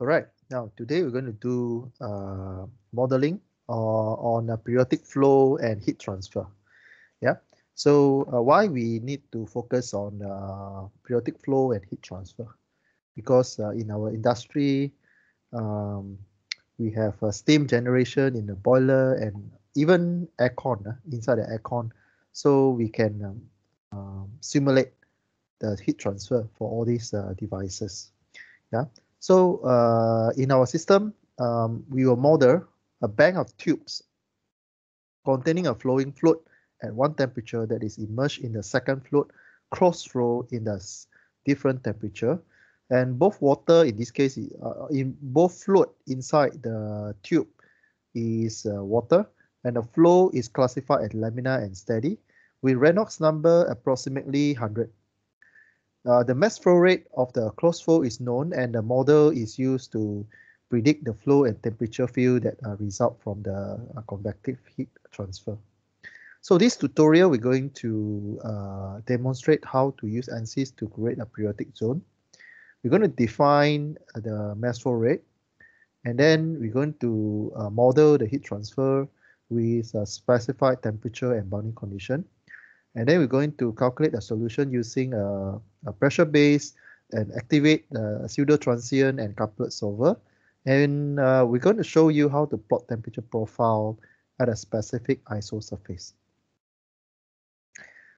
All right, now today we're going to do uh, modeling uh, on a periodic flow and heat transfer. Yeah, so uh, why we need to focus on uh, periodic flow and heat transfer? Because uh, in our industry, um, we have a steam generation in the boiler and even aircon uh, inside the aircon, so we can um, um, simulate the heat transfer for all these uh, devices. Yeah. So uh, in our system, um, we will model a bank of tubes containing a flowing fluid at one temperature that is immersed in the second fluid cross flow in the different temperature. And both water, in this case, uh, in both fluid inside the tube is uh, water, and the flow is classified as laminar and steady, with Reynolds number approximately 100. Uh, the mass flow rate of the cross flow is known and the model is used to predict the flow and temperature field that uh, result from the uh, convective heat transfer. So this tutorial, we're going to uh, demonstrate how to use ANSYS to create a periodic zone. We're going to define the mass flow rate, and then we're going to uh, model the heat transfer with a specified temperature and bounding condition. And then we're going to calculate a solution using a, a pressure base and activate the pseudo transient and coupled solver. And uh, we're going to show you how to plot temperature profile at a specific ISO surface.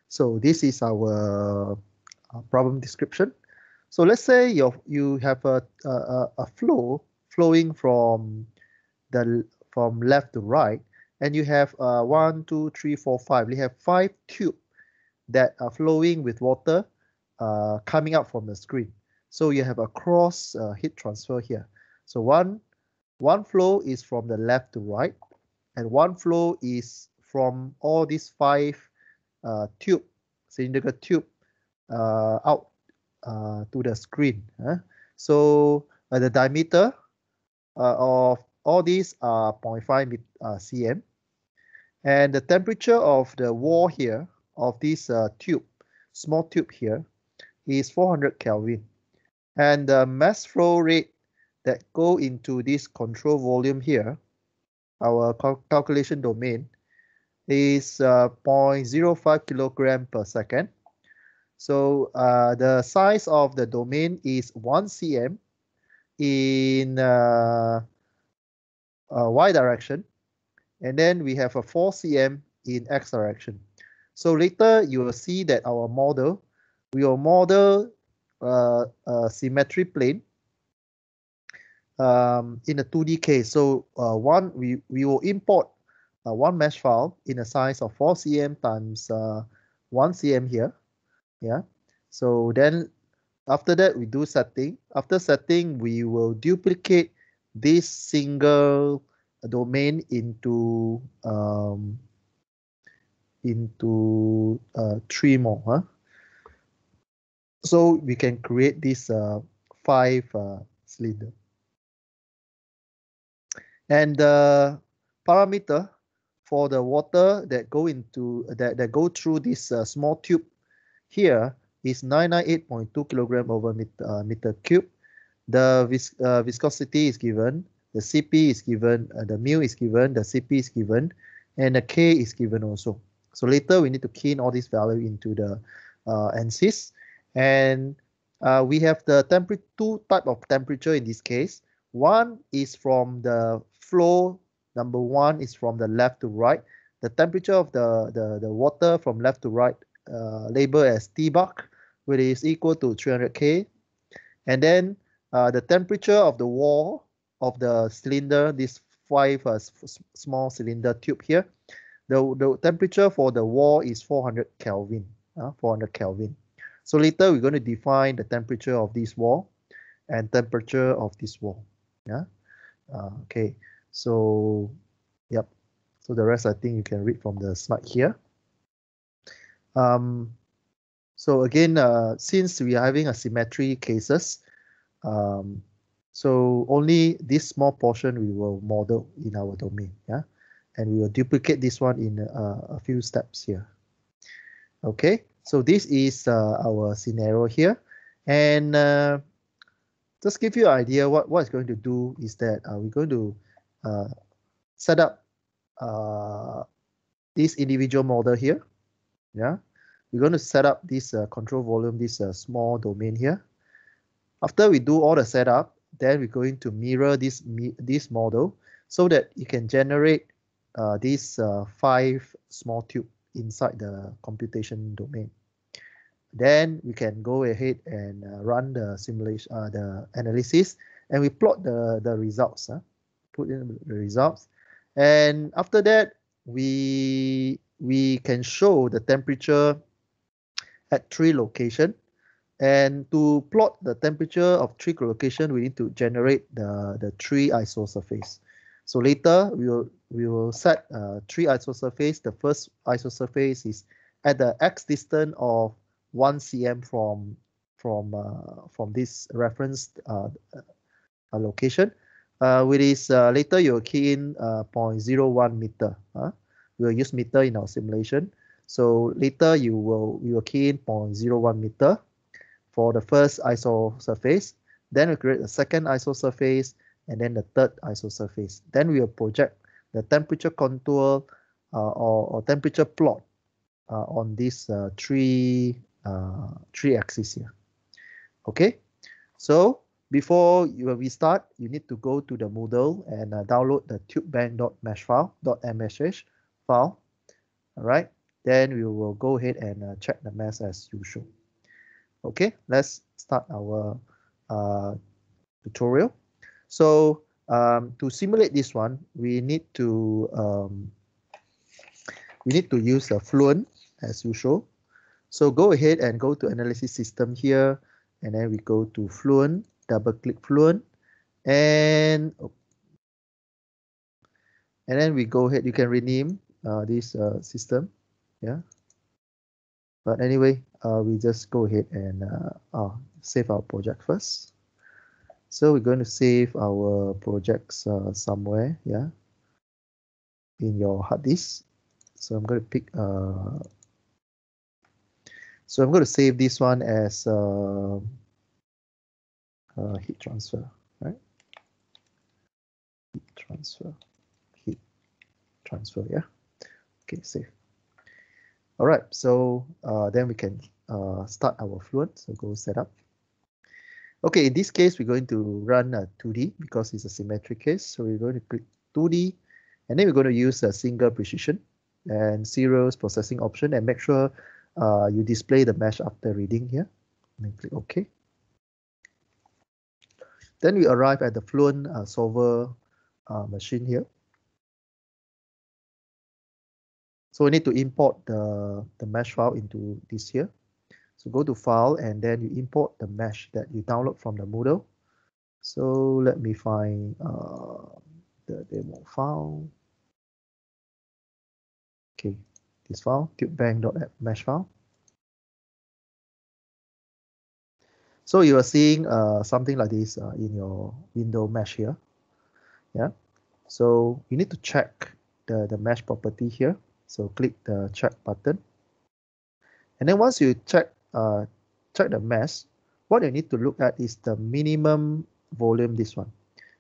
So this is our uh, problem description. So let's say you you have a, a, a flow flowing from the from left to right, and you have uh, one, two, three, four, five. We have five tube that are flowing with water uh, coming out from the screen. So you have a cross uh, heat transfer here. So one, one flow is from the left to right, and one flow is from all these five uh, tube, cylindrical tube uh, out uh, to the screen. So uh, the diameter of all these are 0.5 cm, and the temperature of the wall here of this uh, tube, small tube here, is 400 Kelvin. And the mass flow rate that go into this control volume here, our cal calculation domain, is uh, 0.05 kilogram per second. So uh, the size of the domain is 1 cm in uh, uh, y direction, and then we have a 4 cm in x direction. So later you will see that our model, we will model uh, a symmetry plane um, in a 2D case. So uh, one, we, we will import uh, one mesh file in a size of 4 cm times uh, 1 cm here. Yeah. So then after that, we do setting. After setting, we will duplicate this single domain into um, into uh, three more. Huh? So we can create this uh, five uh, cylinder. And the parameter for the water that go into that, that go through this uh, small tube here is 998.2 kilogram over meter, uh, meter cube. The vis uh, viscosity is given, the Cp is given, the mu is given, the Cp is given, and the K is given also. So later we need to key in all these value into the uh. And uh, we have the temperature, two type of temperature in this case. One is from the flow, number one is from the left to right. The temperature of the, the, the water from left to right uh, labeled as T bar, which is equal to 300 K. And then uh, the temperature of the wall of the cylinder, this five uh, small cylinder tube here, the, the temperature for the wall is 400 Kelvin, uh, 400 Kelvin. So later we're going to define the temperature of this wall and temperature of this wall. Yeah. Uh, okay. So, yep. So the rest I think you can read from the slide here. Um, so again, uh, since we are having a symmetry cases, um, so only this small portion we will model in our domain. Yeah and we will duplicate this one in a few steps here. Okay, so this is uh, our scenario here. And uh, just give you an idea what, what it's going to do is that uh, we're going to uh, set up uh, this individual model here. Yeah, we're going to set up this uh, control volume, this small domain here. After we do all the setup, then we're going to mirror this this model so that you can generate uh, these uh, five small tube inside the computation domain. Then we can go ahead and uh, run the simulation, uh, the analysis, and we plot the the results. Huh? Put in the results, and after that we we can show the temperature at three location. And to plot the temperature of three location, we need to generate the the three isosurface. So later we will we will set uh, three isosurface. The first isosurface is at the x distance of 1 cm from from uh, from this reference uh, uh location. Uh, with this uh, later you'll key in 0.01 meter. We will use meter in our simulation. So later you will we will key in 0.01 meter for the first isosurface. Then we create a second isosurface and then the third isosurface. Then we will project the temperature contour uh, or, or, temperature plot uh, on these uh, three three axes here. Okay, so before you, we start, you need to go to the Moodle and uh, download the tubebank.mesh file, .msh file. All right, then we will go ahead and uh, check the mesh as usual. Okay, let's start our uh, tutorial. So um, to simulate this one, we need to um, we need to use a Fluent as usual. So go ahead and go to analysis system here, and then we go to Fluent, double click Fluent, and and then we go ahead. You can rename uh, this uh, system, yeah. But anyway, uh, we just go ahead and uh, uh, save our project first. So we're going to save our projects uh, somewhere, yeah, in your hard disk. So I'm going to pick uh, so I'm going to save this one as uh, uh, heat transfer, right? Heat transfer, heat transfer, yeah. Okay, save. All right, so uh, then we can uh, start our Fluent. So go setup. Okay, in this case, we're going to run a 2D because it's a symmetric case. So we're going to click 2D, and then we're going to use a single precision and serials processing option and make sure uh, you display the mesh after reading here. And then click OK. Then we arrive at the Fluent uh, solver uh, machine here. So we need to import the, the mesh file into this here. So go to file and then you import the mesh that you download from the Moodle. So let me find uh, the demo file. Okay, this file, tubebank.mesh file. So you are seeing uh, something like this uh, in your window mesh here. Yeah. So you need to check the, the mesh property here. So click the check button. And then once you check uh, check the mesh, what you need to look at is the minimum volume, this one.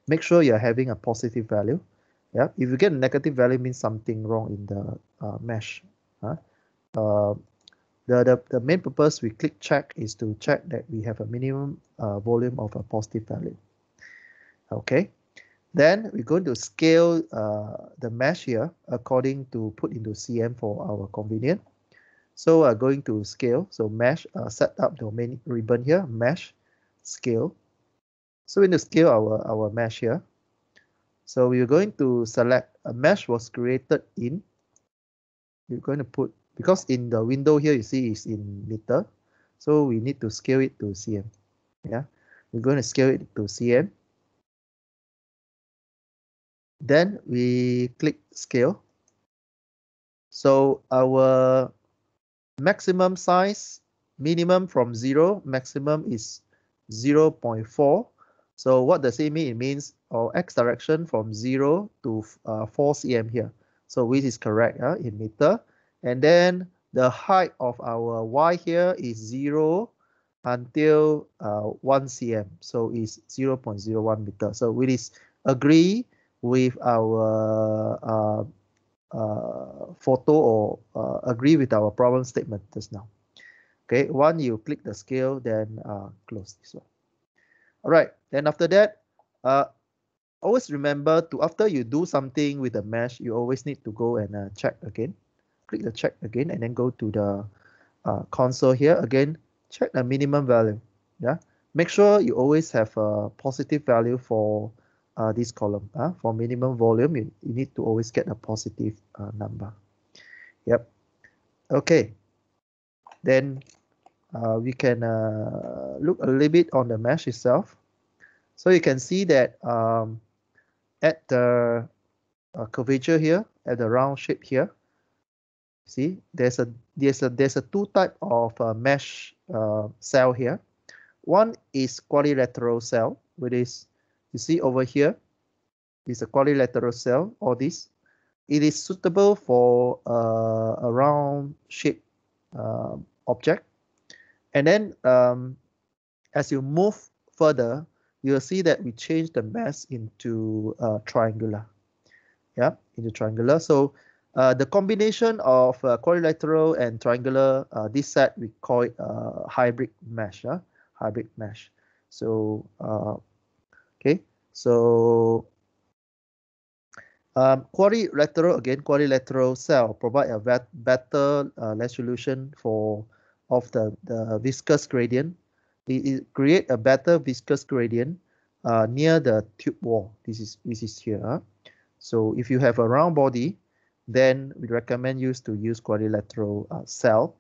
Make sure you're having a positive value. Yeah, if you get a negative value, means something wrong in the uh, mesh. Huh? Uh, the, the, the main purpose we click check is to check that we have a minimum uh, volume of a positive value. Okay, then we're going to scale uh, the mesh here according to put into CM for our convenience. So we're going to scale, so mesh, uh, set up domain ribbon here, mesh, scale. So we need to scale our, our mesh here. So we're going to select a mesh was created in, we're going to put because in the window here you see is in meter. So we need to scale it to cm yeah? We're going to scale it to cm then we click scale. So our maximum size minimum from 0 maximum is 0 0.4 so what does it mean it means our x direction from 0 to uh, 4 cm here so which is correct uh, in meter and then the height of our y here is 0 until uh, 1 cm. So it's 0 0.01 meter. So it is agree with our uh, uh, photo or uh, agree with our problem statement just now. Okay, one you click the scale, then uh, close this one. All right, then after that, uh, always remember to after you do something with the mesh, you always need to go and uh, check again. Click the check again and then go to the uh, console here again. Check the minimum value. Yeah, make sure you always have a positive value for uh, this column. Uh, for minimum volume, you, you need to always get a positive uh, number. Yep. Okay. Then uh, we can uh, look a little bit on the mesh itself. So you can see that um, at the uh, curvature here, at the round shape here, see there's a there's a there's a two type of uh, mesh uh, cell here. One is quadrilateral cell, which is you see over here is a quadrilateral cell. All this, it is suitable for uh, a round shape uh, object. And then um, as you move further, you'll see that we change the mesh into uh, triangular. Yeah, into triangular. So uh, the combination of uh, quadrilateral and triangular, uh, this set we call it uh, hybrid mesh. Uh, hybrid mesh. So uh, okay, so um, quadrilateral again, quadrilateral cell provide a better resolution for of the, the viscous gradient. It, it create a better viscous gradient uh, near the tube wall. This is this is here. Huh? So if you have a round body, then we recommend you to use quadrilateral uh, cell.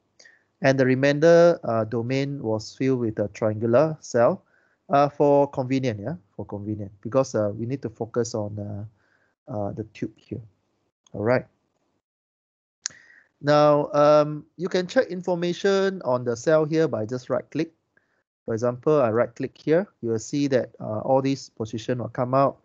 And the remainder uh, domain was filled with a triangular cell uh, for convenient, yeah, for convenient, because uh, we need to focus on uh, uh, the tube here. All right. Now, um, you can check information on the cell here by just right click. For example, I right click here, you will see that uh, all these position will come out,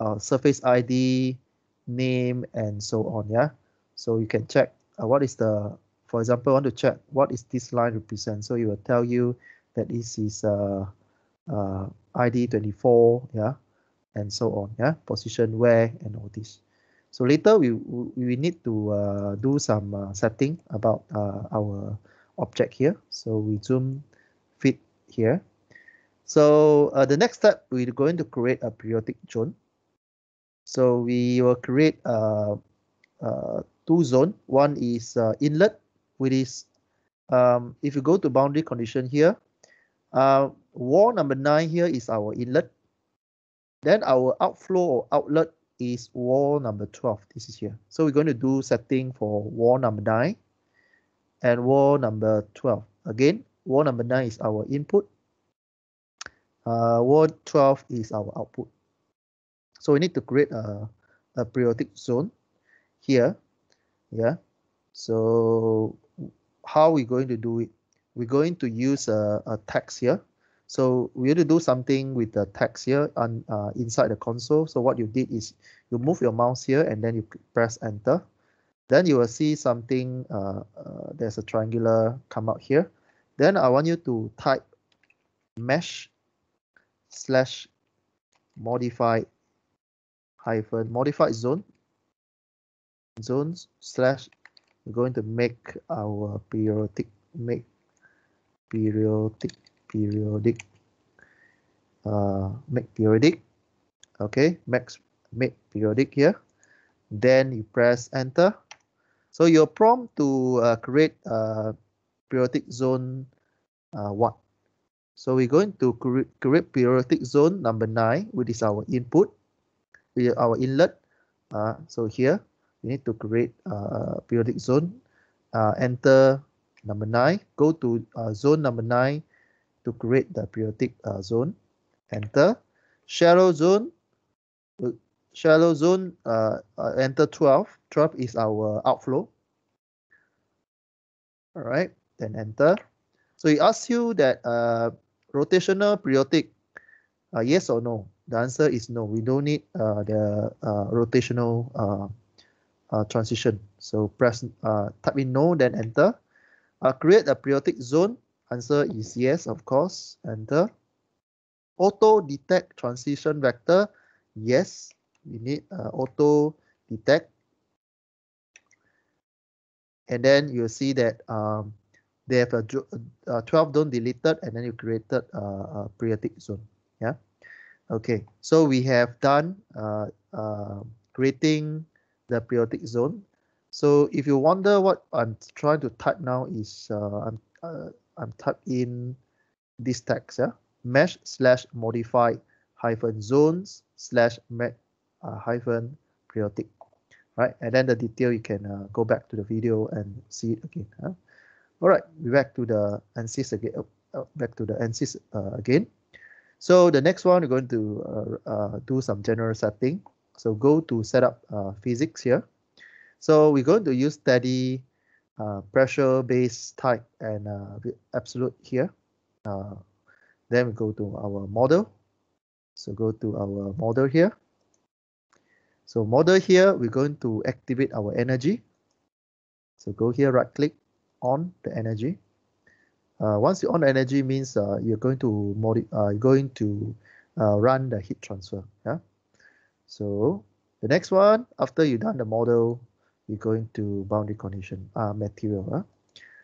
uh, surface ID, name, and so on. Yeah. So you can check what is the, for example, I want to check what is this line represent. So it will tell you that this is uh, uh, ID 24, yeah, and so on. Yeah. Position where and all this. So later we we need to uh, do some uh, setting about uh, our object here. So we zoom fit here. So uh, the next step we're going to create a periodic zone. So we will create uh, uh, two zone. One is inlet, which is um, if you go to boundary condition here, wall number nine here is our inlet. Then our outflow or outlet is wall number 12. This is here. So we're going to do setting for wall number 9 and wall number 12. Again, wall number 9 is our input. Uh, wall 12 is our output. So we need to create a, a periodic zone here. Yeah. So how are we going to do it? We're going to use a, a text here. So we have to do something with the text here on uh, inside the console. So what you did is you move your mouse here and then you press enter. Then you will see something, uh, uh, there's a triangular come out here. Then I want you to type mesh slash modified hyphen modified zone zones slash we're going to make our periodic make periodic periodic uh, make periodic okay max make periodic here. Then you press enter. So your prompt to uh, create a periodic zone uh, what so we're going to cre create periodic zone number nine which is our input our inlet. Uh, so here we need to create a periodic zone. Uh, enter number nine. Go to uh, zone number nine to create the periodic uh, zone. Enter. Shadow zone. Shadow zone, uh, uh, enter 12. 12 is our outflow. All right, then enter. So it asks you that uh, rotational periodic, uh, yes or no? The answer is no. We don't need uh, the rotational transition. So press type in no, then enter. Create a periodic zone Answer is yes, of course. Enter. Auto detect transition vector. Yes, we need uh, auto detect. And then you'll see that um, they have a, a 12 zone deleted and then you created a, a periodic zone. Yeah. Okay. So we have done uh, uh, creating the periodic zone. So if you wonder what I'm trying to type now is uh, I'm uh, I'm type in this text, yeah, mesh slash modify hyphen zones slash uh, hyphen periodic, right? And then the detail you can uh, go back to the video and see it again. Huh? All right, we back to the ANSYS again. Uh, back to the ANSYS uh, again. So the next one, we're going to uh, uh, do some general setting. So go to setup physics here. So we're going to use steady uh, pressure base type and uh, absolute here. Uh, then we go to our model. So go to our model here. So model here, we're going to activate our energy. So go here, right click on the energy. Uh, once you on energy means uh, you're going to modi uh, going to uh, run the heat transfer. Yeah. So the next one, after you done the model, we're going to boundary condition uh, material. Huh?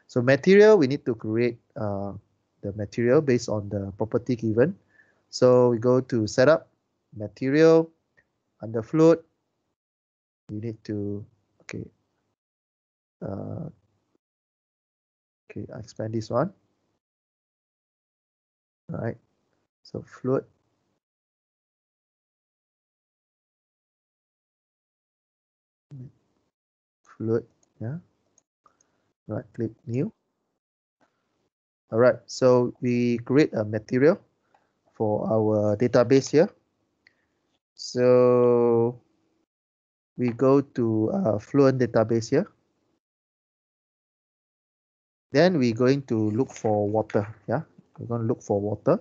So material, we need to create uh, the material based on the property given. So we go to setup, material, under fluid. You need to, okay. Uh, okay, I expand this one. All right. So fluid fluid yeah. Right click new. All right so we create a material for our database here. So we go to uh, fluent database here. Then we're going to look for water yeah. We're going to look for water.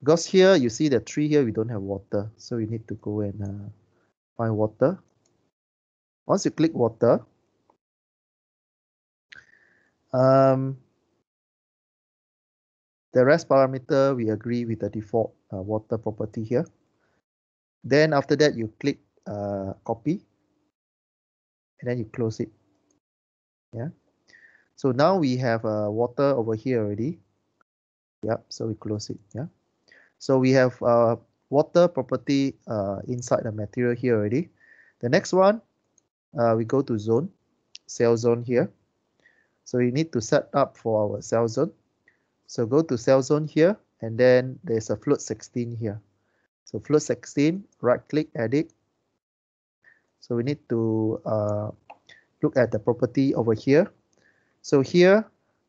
Because here you see the tree here we don't have water. So we need to go and uh, find water once you click water, um, the rest parameter, we agree with the default uh, water property here. Then after that, you click uh, copy and then you close it. Yeah. So now we have uh, water over here already. Yep. So we close it. Yeah. So we have uh, water property uh, inside the material here already. The next one, uh, we go to zone, cell zone here. So we need to set up for our cell zone. So go to cell zone here, and then there's a fluid 16 here. So fluid 16, right click, edit. So we need to uh, look at the property over here. So here,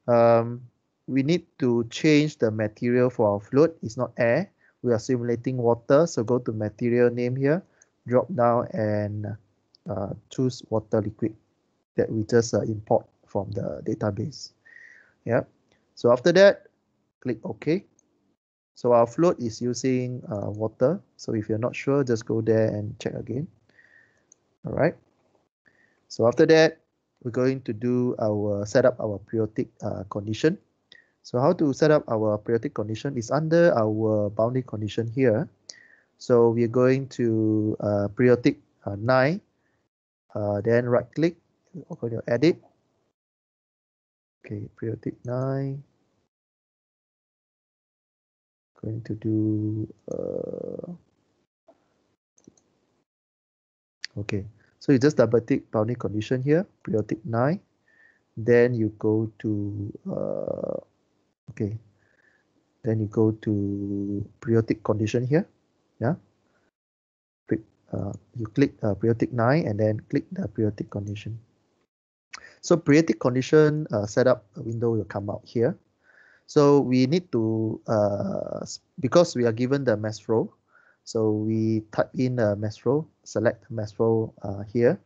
um, we need to change the material for our float. It's not air. We are simulating water. So go to material name here, drop down and uh, choose water liquid that we just uh, import from the database. Yeah. So after that, click OK. So our float is using uh, water. So if you're not sure, just go there and check again. All right. So after that, we're going to do our set up our periodic uh, condition. So how to set up our periodic condition is under our boundary condition here. So we're going to uh, periodic uh, 9 uh, then right click on your edit. Okay, periodic 9. Going to do, uh, okay, so you just double tick boundary condition here, periodic 9. Then you go to, uh, okay, then you go to periodic condition here, yeah uh, you click uh, periodic 9 and then click the periodic condition. So periodic condition uh, setup window will come out here. So we need to, uh, because we are given the mass flow, so we type in the mass flow, select mass flow uh, here,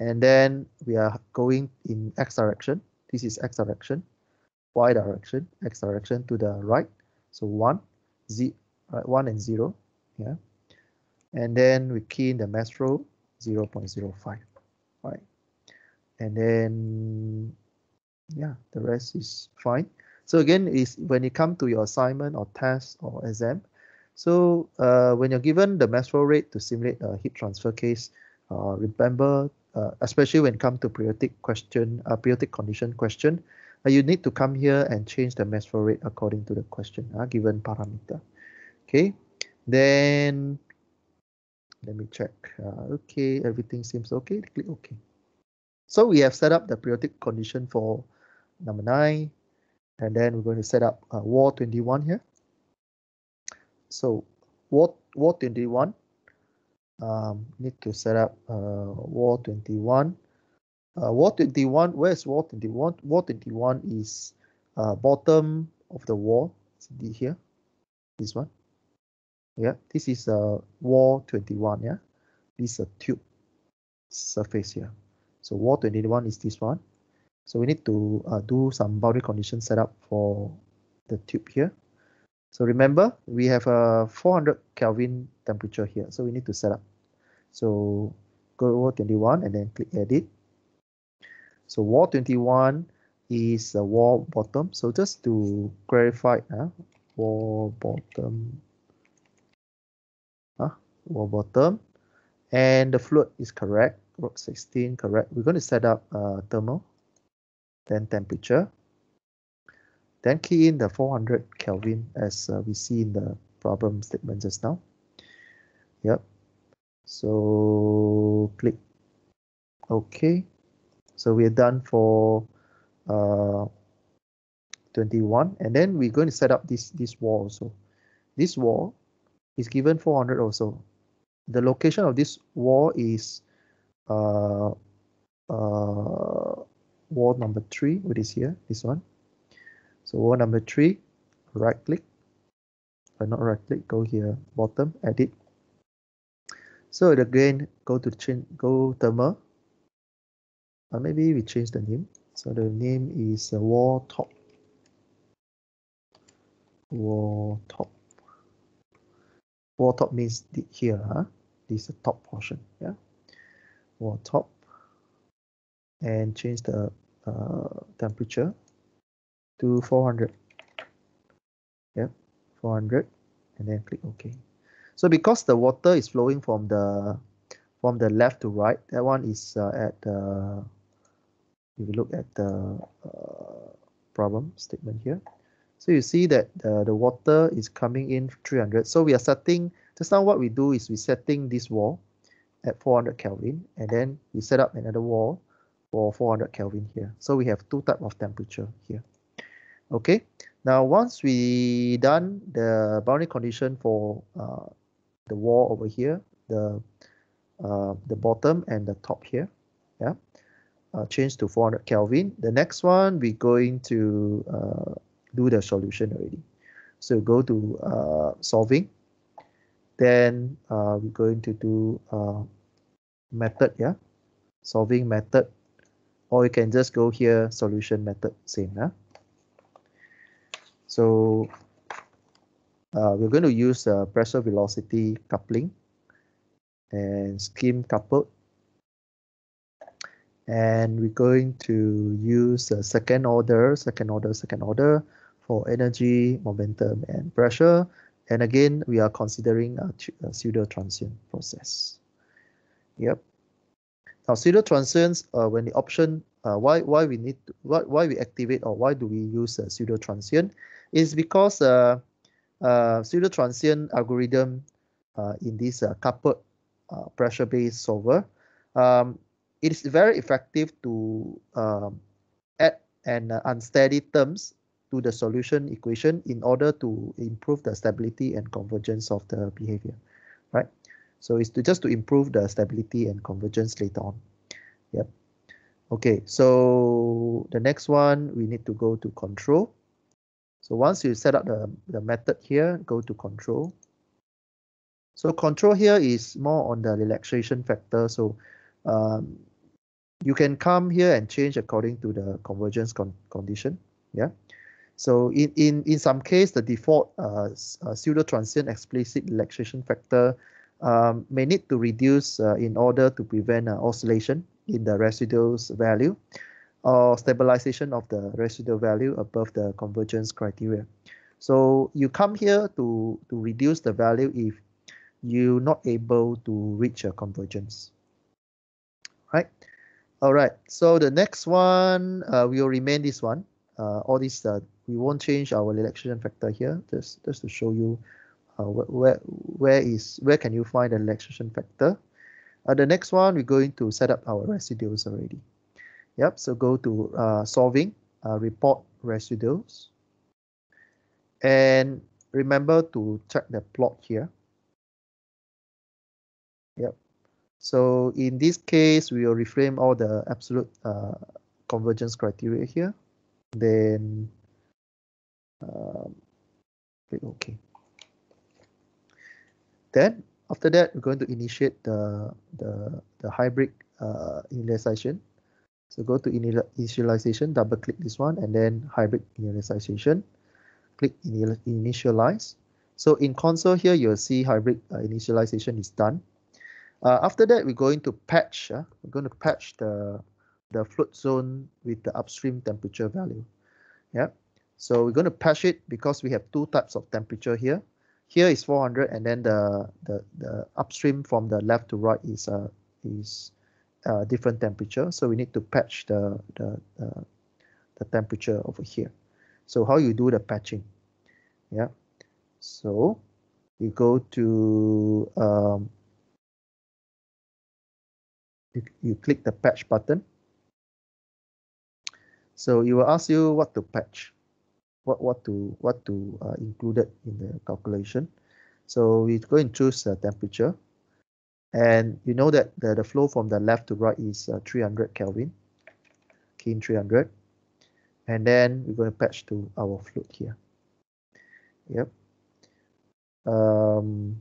and then we are going in x direction. This is x direction, y direction, x direction to the right. So 1, z, right, 1 and 0, yeah and then we key in the mass flow 0 0.05 right? And then yeah the rest is fine. So again, is when it come to your assignment or test or exam, so uh, when you're given the mass flow rate to simulate a heat transfer case, uh, remember, uh, especially when it comes to periodic question, uh, periodic condition question, uh, you need to come here and change the mass flow rate according to the question, uh, given parameter. Okay, then let me check. Uh, okay, everything seems okay. Click OK. So we have set up the periodic condition for number nine, and then we're going to set up uh, wall 21 here. So WAR, wall 21, um, need to set up uh, wall 21. Uh, wall 21, where's wall 21? wall 21 is uh, bottom of the wall, CD here, this one. Yeah, this is a wall 21, yeah. This is a tube surface here. So wall 21 is this one. So we need to uh, do some boundary condition setup for the tube here. So remember, we have a 400 Kelvin temperature here. So we need to set up. So go over 21 and then click edit. So wall 21 is a wall bottom. So just to clarify, uh, wall bottom, wall bottom, and the float is correct. Rod 16 correct. We're going to set up uh, thermal, then temperature, then key in the 400 Kelvin as uh, we see in the problem statement just now. Yep. So click OK. So we're done for uh, 21 and then we're going to set up this this wall also. This wall is given 400 also. The location of this wall is uh, uh, wall number three, which is here, this one. So wall number three, right click, but not right click, go here, bottom, edit. So again, go to change, go thermal. Uh, maybe we change the name. So the name is uh, wall top. Wall top. Wall top means here, huh? This the top portion, yeah? Wall top and change the uh, temperature to 400 yep 400 and then click OK. So because the water is flowing from the from the left to right that one is uh, at the if you look at the uh, problem statement here. So you see that the water is coming in 300 so we are setting just now what we do is we setting this wall at 400 Kelvin and then we set up another wall for 400 Kelvin here. So we have two type of temperature here. Okay, now once we done the boundary condition for uh, the wall over here, the uh, the bottom and the top here, yeah, uh, change to 400 Kelvin. The next one we're going to uh, do the solution already. So go to uh, solving then uh, we're going to do uh, method, yeah, solving method, or you can just go here, solution method, same, yeah. So uh, we're going to use uh, pressure velocity coupling and scheme coupled. And we're going to use uh, second order, second order, second order for energy, momentum, and pressure. And again, we are considering a, a pseudo transient process. Yep. Now pseudo transients, uh, when the option, uh, why why we need to, why why we activate or why do we use a pseudo transient, is because uh, uh, pseudo transient algorithm uh, in this uh, coupled uh, pressure based solver, um, it is very effective to um, add an uh, unsteady terms to the solution equation in order to improve the stability and convergence of the behavior, right? So it's to just to improve the stability and convergence later on. Yep. Okay, so the next one, we need to go to control. So once you set up the, the method here, go to control. So control here is more on the relaxation factor. So um, you can come here and change according to the convergence con condition. Yeah. So in, in, in some case, the default uh, uh, pseudo transient explicit relaxation factor um, may need to reduce uh, in order to prevent uh, oscillation in the residuals value. or stabilization of the residual value above the convergence criteria. So you come here to, to reduce the value if you're not able to reach a convergence. Right? All right. So the next one, uh, will remain this one. Uh, all these, uh, we won't change our relaxation factor here. Just, just to show you uh, where, where is, where can you find the relaxation factor. Uh, the next one, we're going to set up our residuals already. Yep. So go to uh, solving, uh, report residuals. And remember to check the plot here. Yep. So in this case, we will reframe all the absolute uh, convergence criteria here. Then um, click OK. Then after that, we're going to initiate the the, the hybrid uh, initialization. So go to initialization, double click this one, and then hybrid initialization click initialize. So in console here, you'll see hybrid uh, initialization is done. Uh, after that, we're going to patch. Uh, we're going to patch the, the float zone with the upstream temperature value. Yeah. So we're going to patch it because we have two types of temperature here. Here is 400, and then the the, the upstream from the left to right is uh, is uh, different temperature. So we need to patch the the uh, the temperature over here. So how you do the patching? Yeah. So you go to um, you, you click the patch button. So it will ask you what to patch, what what to what to uh, include it in the calculation. So we go and choose the temperature, and you know that the, the flow from the left to right is uh, 300 Kelvin, key 300 and then we're going to patch to our float here. Yep. Um,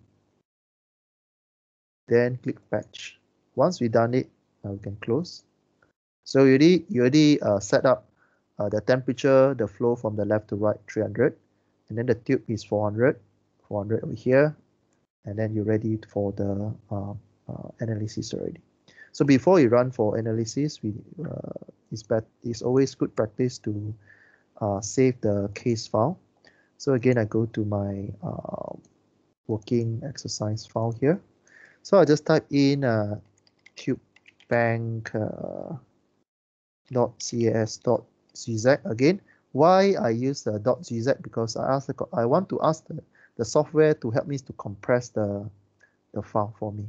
then click patch. Once we done it, uh, we can close. So you already you already uh, set up uh, the temperature, the flow from the left to right 300, and then the tube is 400, 400 over here, and then you're ready for the uh, uh, analysis already. So before you run for analysis, we uh, it's, bet it's always good practice to uh, save the case file. So again, I go to my working exercise file here. So I just type in uh, tubebank uh, dot cas dot gz again. Why I use the dot gz because I ask I want to ask the, the software to help me to compress the the file for me,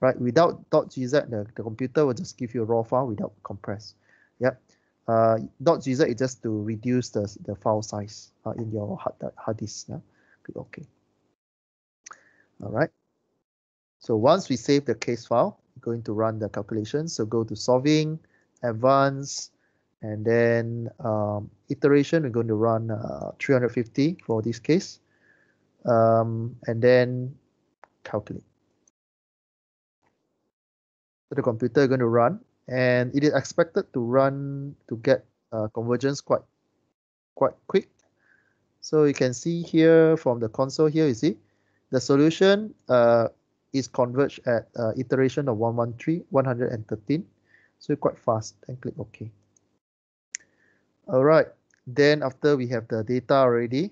right? Without dot .gz, the, the computer will just give you a raw file without compress. Yep. Uh, dot .gz is just to reduce the, the file size uh, in your hard, hard disk. Yeah? Click OK. All right. So once we save the case file, we're going to run the calculation. So go to solving, advanced, and then um, iteration, we're going to run uh, 350 for this case. Um, and then calculate. So the computer is going to run and it is expected to run to get uh, convergence quite quite quick. So you can see here from the console here, you see the solution uh, is converged at uh, iteration of 113, 113. So quite fast and click OK. All right, then after we have the data already,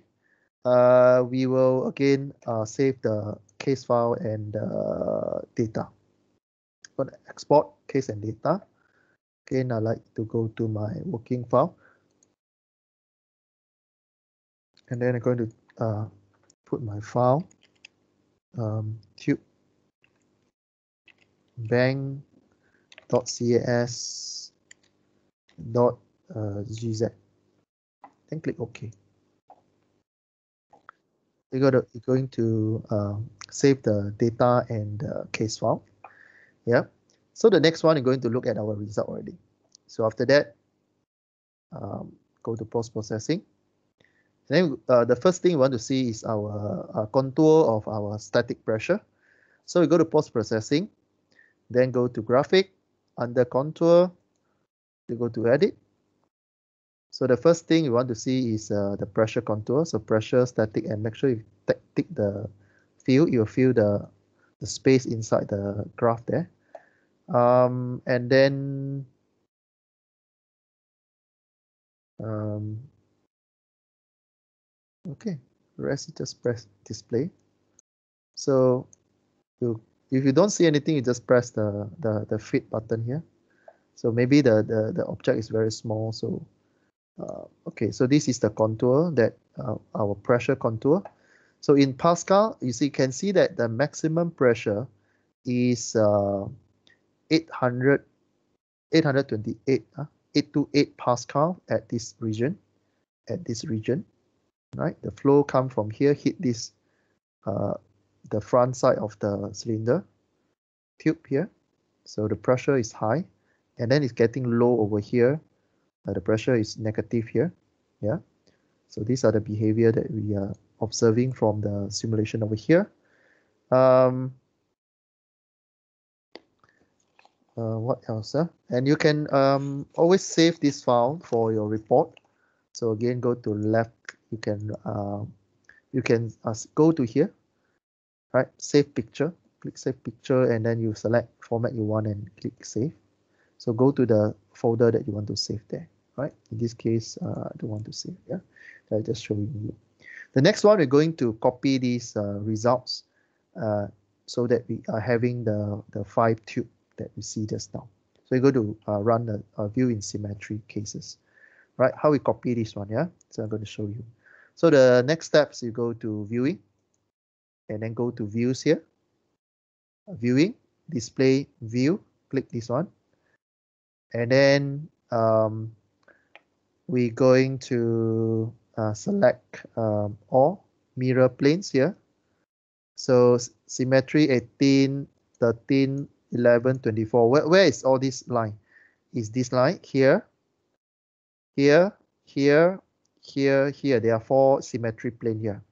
uh, we will again uh, save the case file and uh, data I going to export case and data. Again, I like to go to my working file. And then I'm going to uh, put my file um, tube bank.cas dot uh, gz then click OK. You're, going to, you're going to uh, save the data and the case file. Yeah. So the next one, you're going to look at our result already. So after that, um, go to post-processing. Then uh, the first thing you want to see is our uh, contour of our static pressure. So we go to post-processing, then go to graphic, under contour, you go to edit. So the first thing you want to see is uh, the pressure contour. So pressure, static, and make sure you tick the field, you'll fill the, the space inside the graph there. Um, and then Um, okay, rest just press display. So you, if you don't see anything, you just press the, the, the fit button here. So maybe the, the, the object is very small. So, uh, okay, so this is the contour that uh, our pressure contour. So in Pascal, you see, can see that the maximum pressure is uh, 800, 828, uh, 828 Pascal at this region, at this region, right? The flow come from here, hit this, uh, the front side of the cylinder tube here. So the pressure is high and then it's getting low over here. Uh, the pressure is negative here. Yeah. So these are the behavior that we are observing from the simulation over here. Um, uh, what else? Uh? And you can um, always save this file for your report. So again, go to left. You can uh, you can uh, go to here, right? Save picture. Click save picture, and then you select format you want and click save. So go to the folder that you want to save there, right? In this case, uh, I don't want to save. Yeah, I just showing you. The next one, we're going to copy these uh, results uh, so that we are having the the five tube that we see just now. So we're going to uh, run the view in symmetry cases, right? How we copy this one, yeah? So I'm going to show you. So the next steps, you go to viewing and then go to views here. Viewing, display view, click this one. And then um, we're going to uh, select um, all mirror planes here. So symmetry 18, 13, 11, 24. Where, where is all this line? Is this line here, here, here, here, here. There are four symmetry plane here.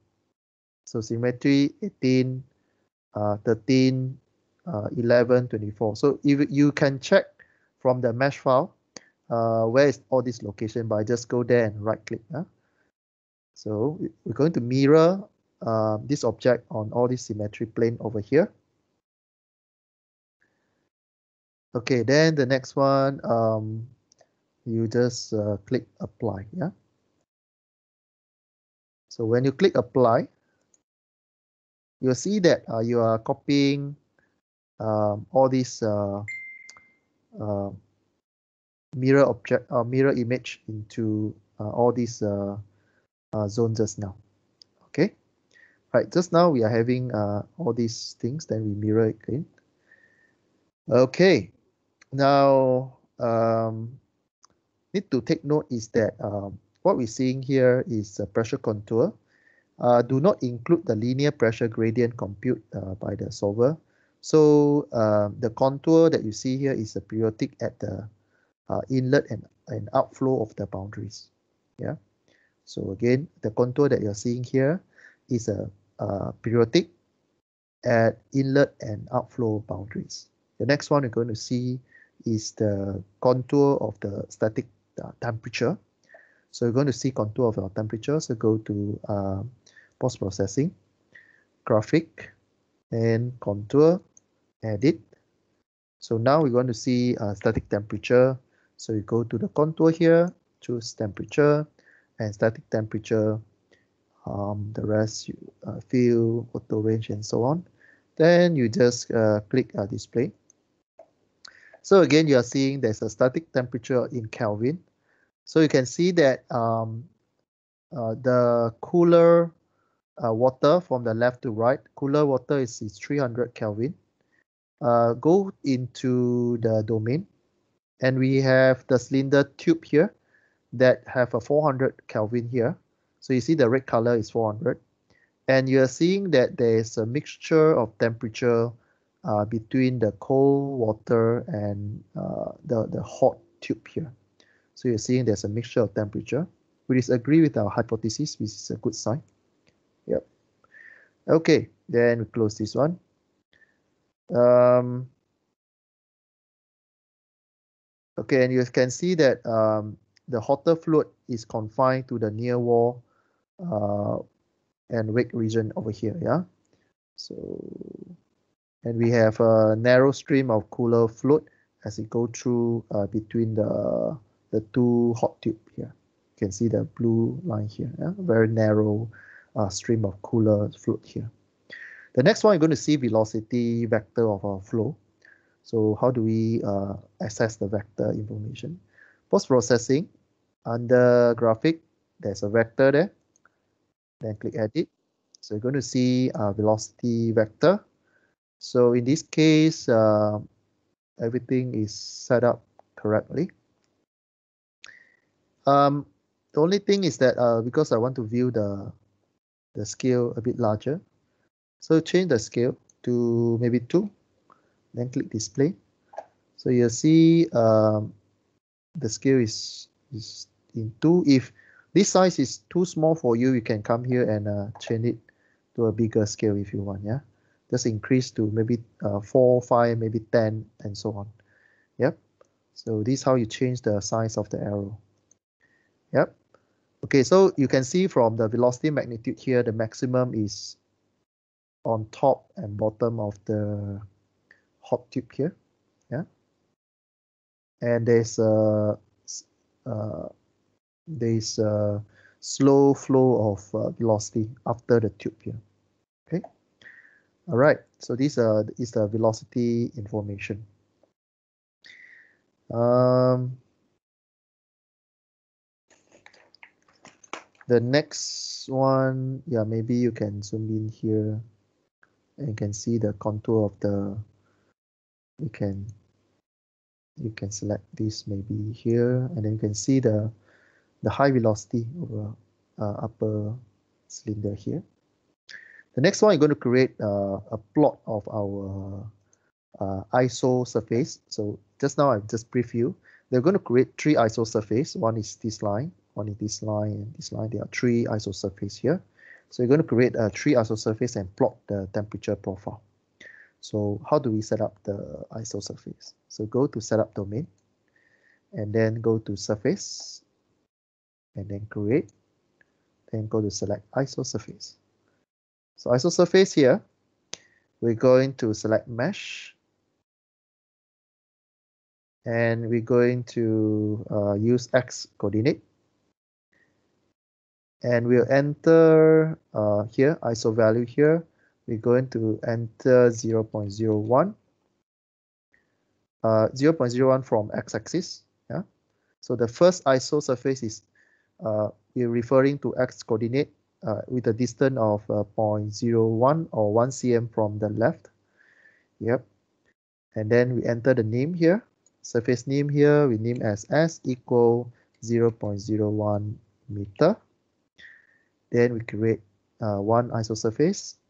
So symmetry 18, uh, 13, uh, 11, 24. So if you can check from the mesh file, uh, where is all this location by just go there and right click. Huh? So we're going to mirror uh, this object on all this symmetry plane over here. Okay, then the next one, um, you just uh, click apply, yeah? So when you click apply, you'll see that uh, you are copying um, all these uh, uh, mirror object or uh, mirror image into uh, all these uh, zones just now. Okay, right. Just now we are having all these things. Then we mirror again. Okay, now, um, need to take note is that um, what we're seeing here is a pressure contour. Uh, do not include the linear pressure gradient compute uh, by the solver. So uh, the contour that you see here is a periodic at the uh, inlet and, and outflow of the boundaries. Yeah. So again, the contour that you're seeing here is a, periodic at inlet and outflow boundaries. The next one we're going to see is the contour of the static uh, temperature. So you're going to see contour of our temperature. So go to uh, post-processing, graphic, and contour, edit. So now we're going to see uh, static temperature. So you go to the contour here, choose temperature and static temperature. Um, the rest you uh, fill, auto range, and so on. Then you just uh, click uh, display. So again, you are seeing there's a static temperature in Kelvin. So you can see that um, uh, the cooler uh, water from the left to right, cooler water is, is 300 Kelvin. Uh, go into the domain and we have the cylinder tube here that have a 400 Kelvin here. So you see the red color is 400 and you are seeing that there is a mixture of temperature uh, between the cold water and uh, the, the hot tube here. So you're seeing there's a mixture of temperature, which is agree with our hypothesis, which is a good sign. Okay, then we close this one. Um, okay, and you can see that um, the hotter fluid is confined to the near wall uh, and wake region over here, yeah? So and we have a narrow stream of cooler fluid as it go through uh, between the the two hot tube here. You can see the blue line here, yeah? very narrow uh, stream of cooler fluid here. The next one, you're going to see velocity vector of our flow. So how do we uh, access the vector information? Post-processing, under graphic, there's a vector there. Then click edit. So you're going to see a velocity vector. So in this case, uh, everything is set up correctly. Um, the only thing is that uh, because I want to view the the scale a bit larger, so change the scale to maybe 2, then click display. So you'll see um, the scale is, is in 2. If this size is too small for you, you can come here and uh, change it to a bigger scale if you want. Yeah, Just increase to maybe uh, 4, 5, maybe 10 and so on. Yep. So this is how you change the size of the arrow. Yep. Okay, so you can see from the velocity magnitude here, the maximum is on top and bottom of the hot tube here. Yeah. And there's a uh, there's a slow flow of uh, velocity after the tube here. Okay. All right. So this uh, is the velocity information. Um, the next one, yeah, maybe you can zoom in here and you can see the contour of the you can you can select this maybe here and then you can see the the high velocity over uh, upper cylinder here. The next one you're going to create uh, a plot of our uh, iso surface. So just now I've just preview they're going to create three iso surface. One is this line is this line and this line there are three isosurface here so you're going to create a three isosurface and plot the temperature profile. So how do we set up the isosurface? So go to setup domain and then go to surface and then create, then go to select isosurface. So isosurface here, we're going to select mesh and we're going to uh, use X coordinate and we'll enter uh, here ISO value here. We're going to enter 0 0.01, uh, 0 0.01 from x-axis. Yeah. So the first ISO surface is uh, we're referring to x coordinate uh, with a distance of uh, 0.01 or 1 cm from the left. Yep. And then we enter the name here. Surface name here we name as s equal 0 0.01 meter. Then we create uh, one isosurface.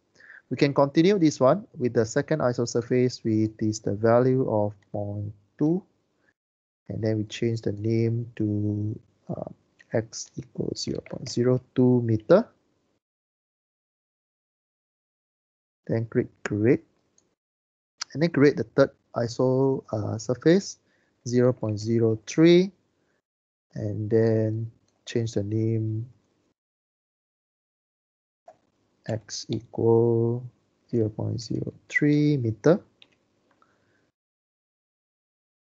We can continue this one with the second isosurface with this the value of 0.2 and then we change the name to uh, x equals 0 0.02 meter. Then click create and then create the third iso uh, surface 0 0.03 and then change the name x equal 0 0.03 meter.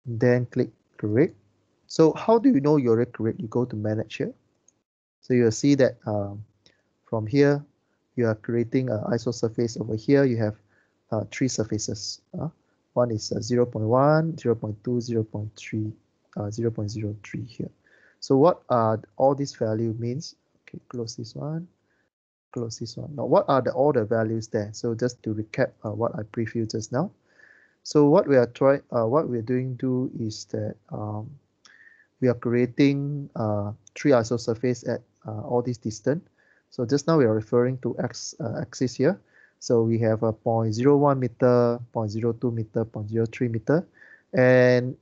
Then click create. So how do you know you're correct? You go to manage here. So you'll see that um, from here, you are creating an ISO surface over here. You have uh, three surfaces. Uh, one is uh, 0 0.1, 0 0.2, 0 0.3, uh, 0 0.03 here. So what are all these value means? Okay, close this one close this one. Now, what are the all the values there? So just to recap uh, what I previewed just now. So what we are trying, uh, what we're doing do is that um, we are creating uh, three iso surface at uh, all this distance. So just now we are referring to x uh, axis here. So we have a 0.01 meter, 0.02 meter, 0.03 meter, and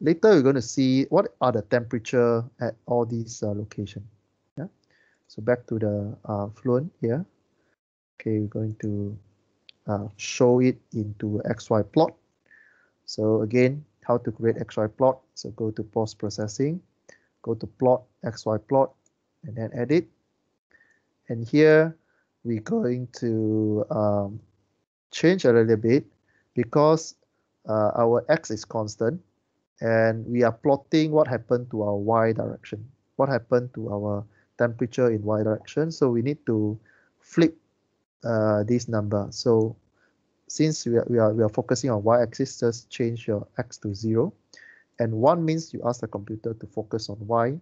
later we're going to see what are the temperature at all these uh, locations. So back to the uh, fluent here. Okay, we're going to uh, show it into XY plot. So again, how to create XY plot. So go to post processing, go to plot, XY plot, and then edit. And here we're going to um, change a little bit because uh, our X is constant and we are plotting what happened to our Y direction. what happened to our temperature in y direction. So we need to flip uh, this number. So since we are, we are, we are focusing on y-axis, just change your x to 0. And 1 means you ask the computer to focus on y-axis.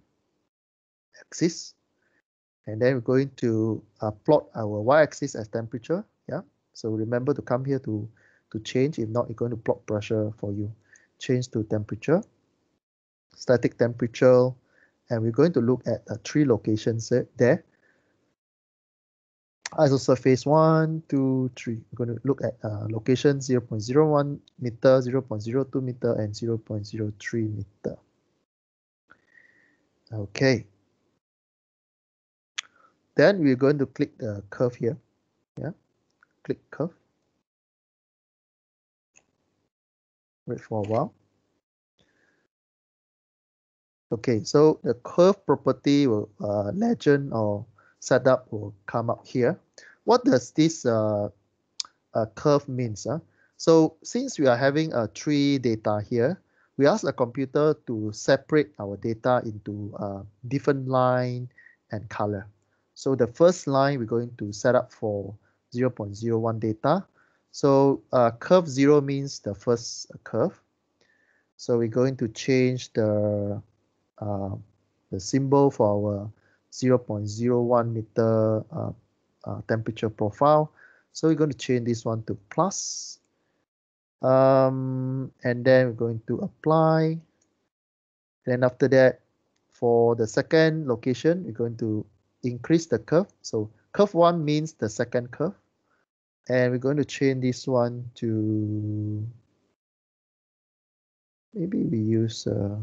And then we're going to uh, plot our y-axis as temperature. Yeah. So remember to come here to, to change. If not, it's going to plot pressure for you. Change to temperature, static temperature, and we're going to look at uh, three locations there. Isosurface 1, 2, 3. We're going to look at uh, location 0 0.01 meter, 0 0.02 meter, and 0 0.03 meter. Okay. Then we're going to click the curve here. Yeah, click curve. Wait for a while. Okay, so the curve property will uh, legend or setup will come up here. What does this uh, uh, curve means? Huh? So since we are having a tree data here, we ask the computer to separate our data into uh, different line and color. So the first line we're going to set up for 0.01 data. So uh, curve 0 means the first curve. So we're going to change the uh, the symbol for our 0.01 meter uh, uh, temperature profile. So we're going to change this one to plus. Um, and then we're going to apply. Then after that, for the second location, we're going to increase the curve. So curve one means the second curve. And we're going to change this one to maybe we use uh,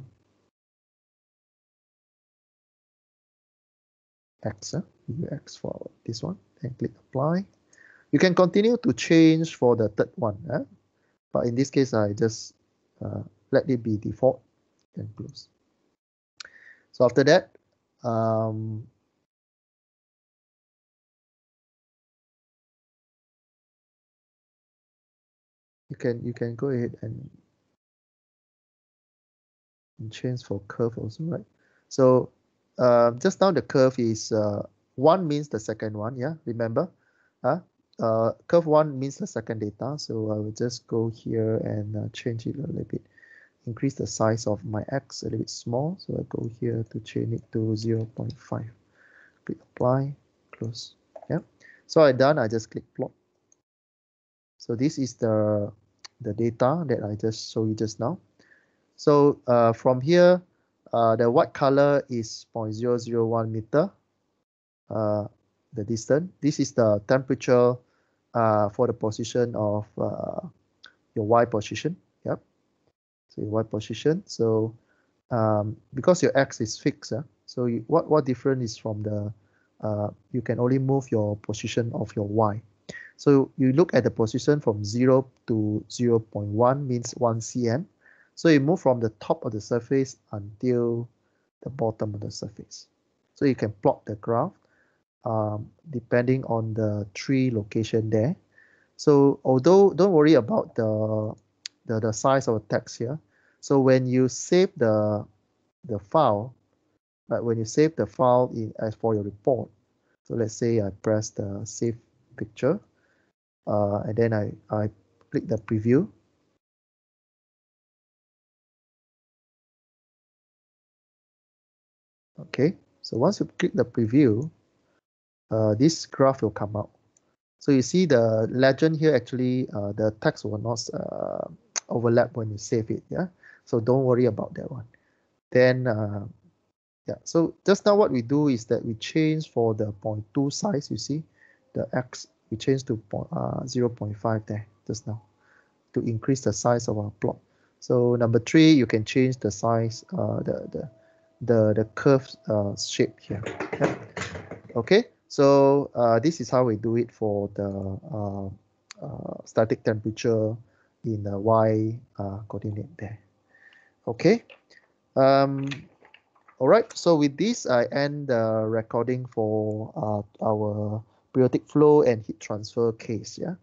X, uh, X for this one, and click apply. You can continue to change for the third one, uh, but in this case, I just uh, let it be default and close. So after that, um, you can you can go ahead and, and change for curve also, right? So uh, just now the curve is uh, 1 means the second one, yeah, remember? Uh, uh, curve 1 means the second data, so I will just go here and uh, change it a little bit. Increase the size of my x a little bit small, so I go here to change it to 0 0.5. Click apply, close, yeah. So I done, I just click plot. So this is the, the data that I just showed you just now. So uh, from here, uh, the white color is 0.001 meter, uh, the distance. This is the temperature uh, for the position of uh, your Y position. Yep. So your Y position. So um, because your X is fixed, uh, so you, what, what different is from the, uh, you can only move your position of your Y. So you look at the position from 0 to 0 0.1 means 1 cm. So you move from the top of the surface until the bottom of the surface. So you can plot the graph um, depending on the tree location there. So although don't worry about the, the, the size of the text here. So when you save the, the file, but when you save the file in, as for your report, so let's say I press the save picture, uh, and then I, I click the preview, Okay, so once you click the preview, uh, this graph will come out. So you see the legend here actually uh, the text will not uh, overlap when you save it. Yeah, so don't worry about that one. Then uh, yeah, so just now what we do is that we change for the 0.2 size. You see the x we change to uh, 0.5 there just now to increase the size of our plot. So number three, you can change the size, uh, the the the the curved uh, shape here. Okay, so uh, this is how we do it for the uh, uh static temperature in the y uh, coordinate there. Okay. Um, all right. So with this, I end the recording for uh, our periodic flow and heat transfer case. Yeah.